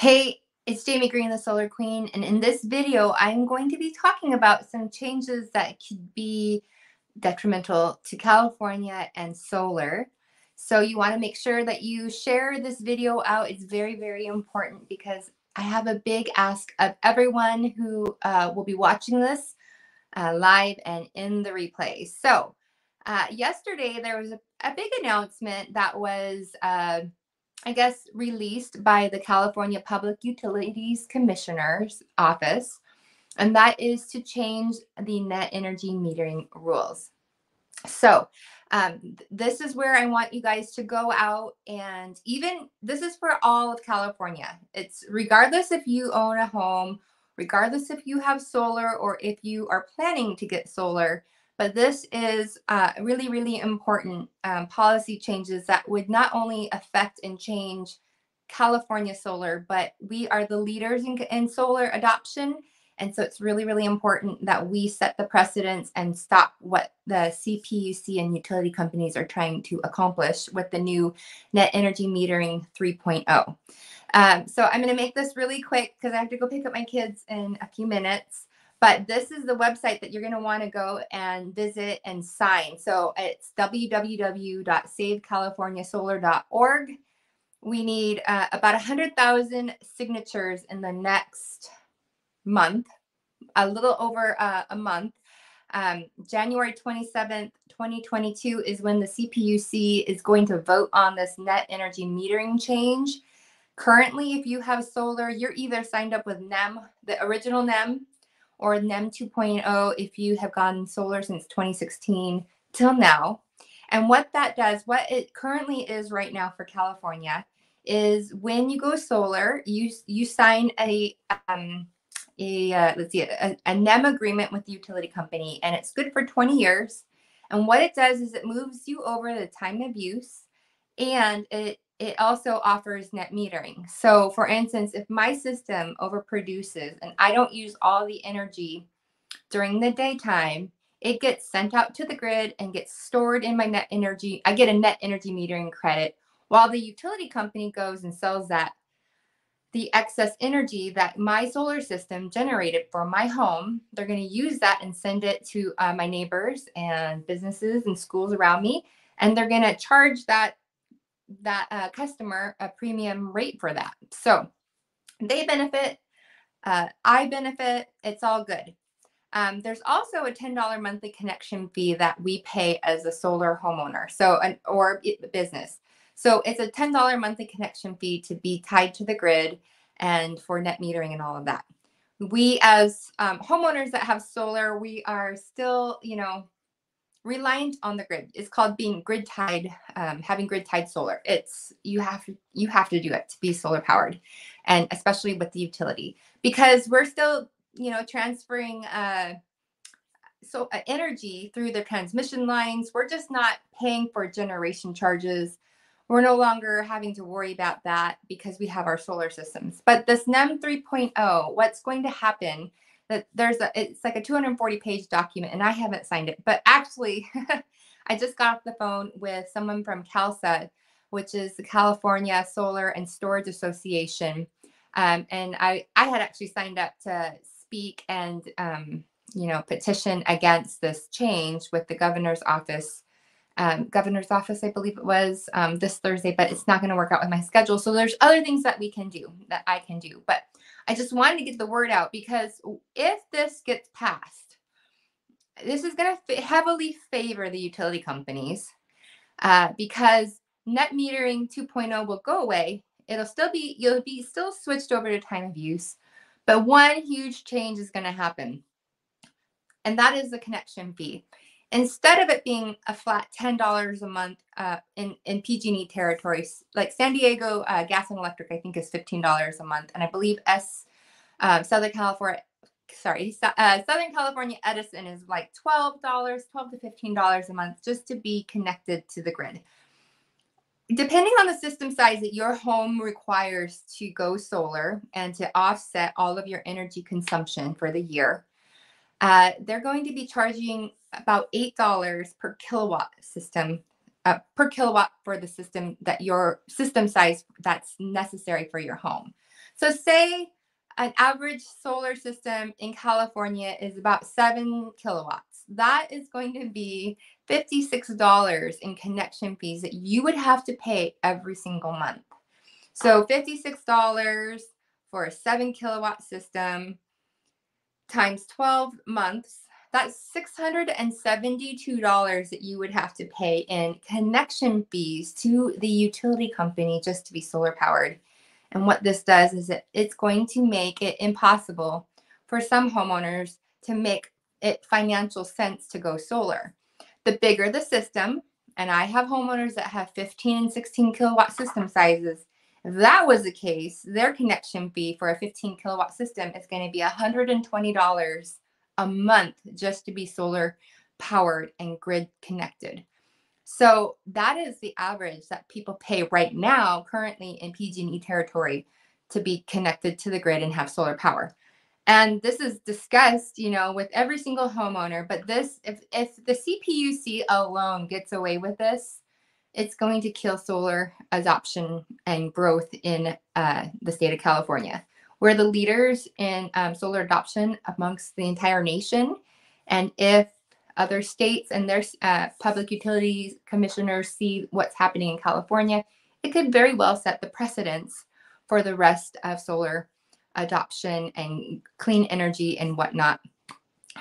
Hey, it's Jaime Greene, the Solar Queen, and in this video, I'm going to be talking about some changes that could be detrimental to California and solar. So you want to make sure that you share this video out. It's very, very important because I have a big ask of everyone who uh, will be watching this uh, live and in the replay. So uh, yesterday, there was a, a, big announcement that was uh, I guess, released by the California Public Utilities Commissioner's office, and that is to change the net energy metering rules. So, um, this is where I want you guys to go out and even this is for all of California. It's regardless if you own a home, regardless if you have solar or if you are planning to get solar, but this is uh, really, really important um, policy changes that would not only affect and change California solar, but we are the leaders in, in solar adoption. And so it's really, really important that we set the precedents and stop what the CPUC and utility companies are trying to accomplish with the new net energy metering 3.0. Um, so I'm going to make this really quick because I have to go pick up my kids in a few minutes. But this is the website that you're going to want to go and visit and sign. So it's www.savecaliforniasolar.org. We need uh, about 100,000 signatures in the next month, a little over uh, a month. Um, January 27th, 2022 is when the CPUC is going to vote on this net energy metering change. Currently, if you have solar, you're either signed up with NEM, the original NEM, or NEM 2.0 if you have gone solar since 2016 till now. And what that does, what it currently is right now for California, is when you go solar, you you sign a um, a uh, let's see a, a NEM agreement with the utility company, and it's good for 20 years. And what it does is it moves you over the time of use, and it it also offers net metering. So, for instance, if my system overproduces and I don't use all the energy during the daytime, it gets sent out to the grid and gets stored in my net energy. I get a net energy metering credit while the utility company goes and sells that the excess energy that my solar system generated for my home. They're going to use that and send it to uh, my neighbors and businesses and schools around me. And they're going to charge that that uh, customer a premium rate for that. So they benefit, uh, I benefit, it's all good. Um, there's also a $10 monthly connection fee that we pay as a solar homeowner, so an or business. So it's a $10 monthly connection fee to be tied to the grid and for net metering and all of that. We as um, homeowners that have solar, we are still, you know, reliant on the grid. It's called being grid tied, um, having grid tied solar. It's you have to you have to do it to be solar powered, and especially with the utility because we're still you know transferring uh, so uh, energy through the transmission lines. We're just not paying for generation charges. We're no longer having to worry about that because we have our solar systems. But this NEM 3.0, what's going to happen that there's a it's like a 240 page document and I haven't signed it. But actually, I just got off the phone with someone from CalSA, which is the California Solar and Storage Association. Um, and I, I had actually signed up to speak and um, you know petition against this change with the governor's office um, governor's office i believe it was um, this thursday but it's not going to work out with my schedule so there's other things that we can do that i can do but I just wanted to get the word out because if this gets passed, this is going to heavily favor the utility companies uh, because net metering 2.0 will go away. It'll still be, you'll be still switched over to time of use, but one huge change is going to happen. And that is the connection fee instead of it being a flat $10 a month uh, in, in PG&E territories, like San Diego uh, Gas and Electric, I think is $15 a month. And I believe S um, Southern California, sorry, uh, Southern California Edison is like $12, 12 to $15 a month just to be connected to the grid. Depending on the system size that your home requires to go solar and to offset all of your energy consumption for the year, uh, they're going to be charging about eight dollars per kilowatt system uh, per kilowatt for the system that your system size that's necessary for your home. So, say an average solar system in California is about seven kilowatts. That is going to be $56 in connection fees that you would have to pay every single month. So, $56 for a seven kilowatt system times 12 months, that's $672 that you would have to pay in connection fees to the utility company just to be solar powered. And what this does is it, it's going to make it impossible for some homeowners to make it financial sense to go solar. The bigger the system, and I have homeowners that have 15 and 16 kilowatt system sizes. That was the case, their connection fee for a 15 kilowatt system is going to be $120 a month just to be solar powered and grid connected. So that is the average that people pay right now, currently in PG&E territory, to be connected to the grid and have solar power. And this is discussed, you know, with every single homeowner. But this, if if the CPUC alone gets away with this, it's going to kill solar adoption and growth in uh, the state of California. We're the leaders in um, solar adoption amongst the entire nation. And if other states and their uh, public utilities commissioners see what's happening in California, it could very well set the precedence for the rest of solar adoption and clean energy and whatnot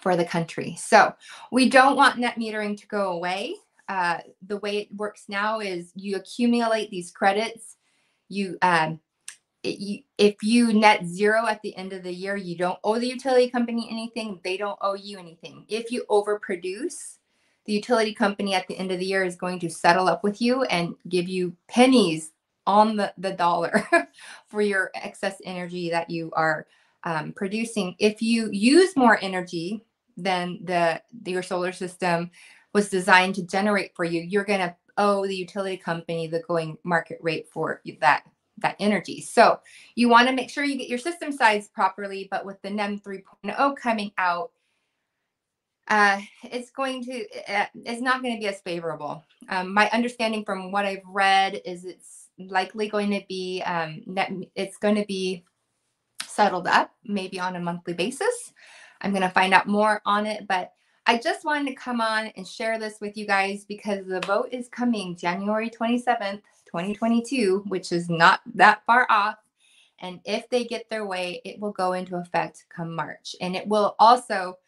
for the country. So we don't want net metering to go away. Uh, the way it works now is you accumulate these credits. You um, you, if you net zero at the end of the year, you don't owe the utility company anything. They don't owe you anything. If you overproduce, the utility company at the end of the year is going to settle up with you and give you pennies on the, the dollar for your excess energy that you are um, producing. If you use more energy than the your solar system was designed to generate for you, you're going to owe the utility company the going market rate for that that energy. So you want to make sure you get your system size properly, but with the NEM 3.0 coming out, uh, it's going to, uh, it's not going to be as favorable. Um, my understanding from what I've read is it's likely going to be, um, net, it's going to be settled up maybe on a monthly basis. I'm going to find out more on it, but I just wanted to come on and share this with you guys because the vote is coming January 27th 2022, which is not that far off. And if they get their way, it will go into effect come March. And it will also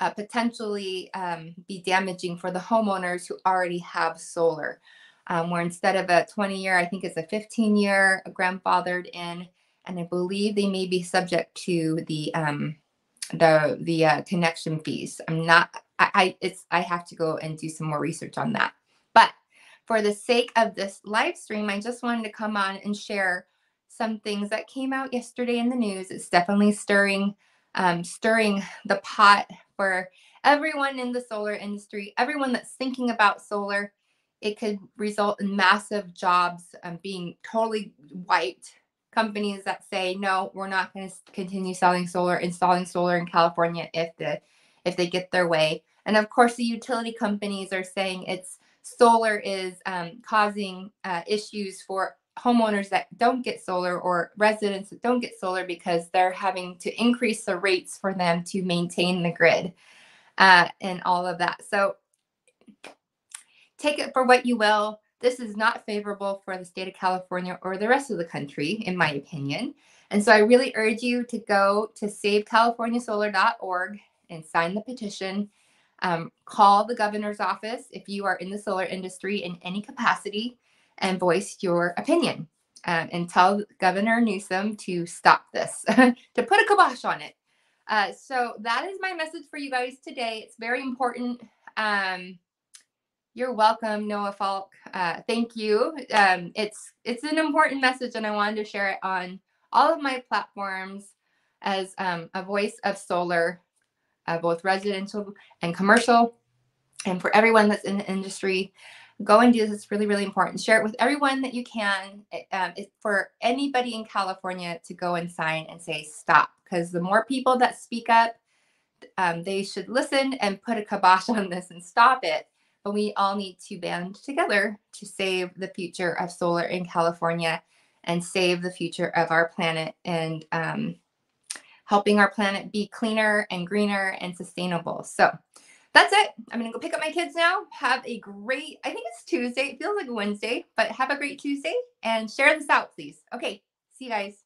uh, potentially um, be damaging for the homeowners who already have solar, um, where instead of a 20 year, I think it's a 15 year grandfathered in. And I believe they may be subject to the um, the the uh, connection fees. I'm not. I, I it's I have to go and do some more research on that. But for the sake of this live stream, I just wanted to come on and share some things that came out yesterday in the news. It's definitely stirring, um, stirring the pot for everyone in the solar industry, everyone that's thinking about solar. It could result in massive jobs um, being totally wiped. Companies that say no, we're not going to continue selling solar, installing solar in California if the if they get their way. And of course, the utility companies are saying it's solar is um, causing uh, issues for homeowners that don't get solar or residents that don't get solar because they're having to increase the rates for them to maintain the grid uh, and all of that. So take it for what you will. This is not favorable for the state of California or the rest of the country, in my opinion. And so I really urge you to go to savecaliforniasolar.org and sign the petition um, call the governor's office if you are in the solar industry in any capacity and voice your opinion um, and tell Governor Newsom to stop this, to put a kibosh on it. Uh, so that is my message for you guys today. It's very important. Um, you're welcome, Noah Falk. Uh, thank you. Um, it's it's an important message, and I wanted to share it on all of my platforms as um, a voice of solar uh, both residential and commercial. And for everyone that's in the industry, go and do this. It's really, really important. Share it with everyone that you can. Um, for anybody in California to go and sign and say stop, because the more people that speak up, um, they should listen and put a kibosh on this and stop it. But we all need to band together to save the future of solar in California and save the future of our planet and um, helping our planet be cleaner and greener and sustainable. So that's it. I'm going to go pick up my kids now. Have a great, I think it's Tuesday. It feels like Wednesday, but have a great Tuesday and share this out, please. Okay. See you guys.